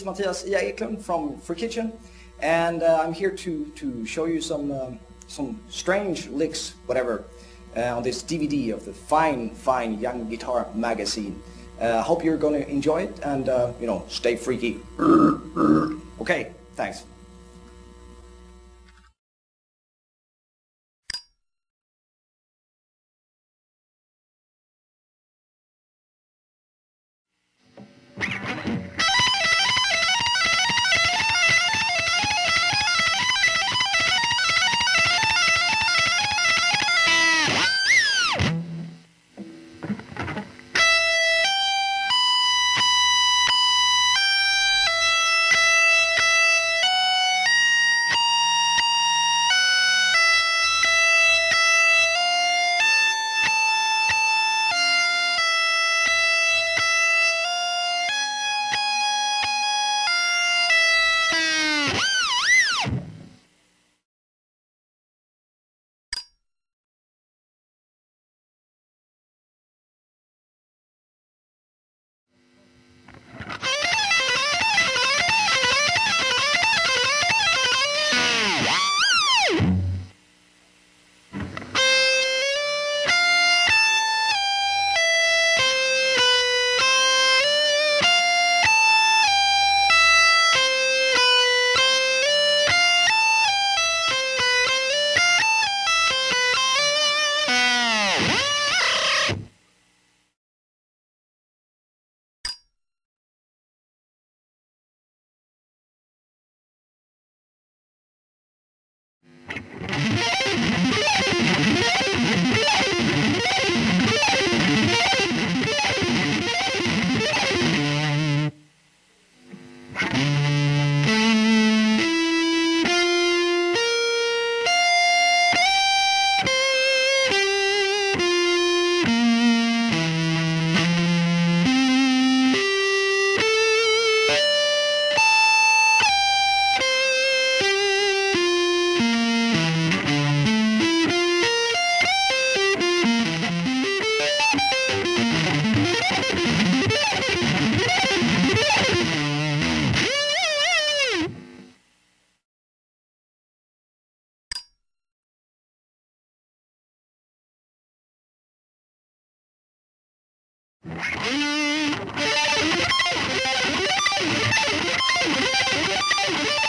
Is Mattias IA from Freak Kitchen, and uh, I'm here to to show you some um, some strange licks, whatever, uh, on this DVD of the fine, fine young guitar magazine. Uh, hope you're going to enjoy it and uh, you know stay freaky. Okay, thanks. Thank you.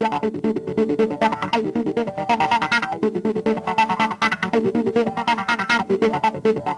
Thank you.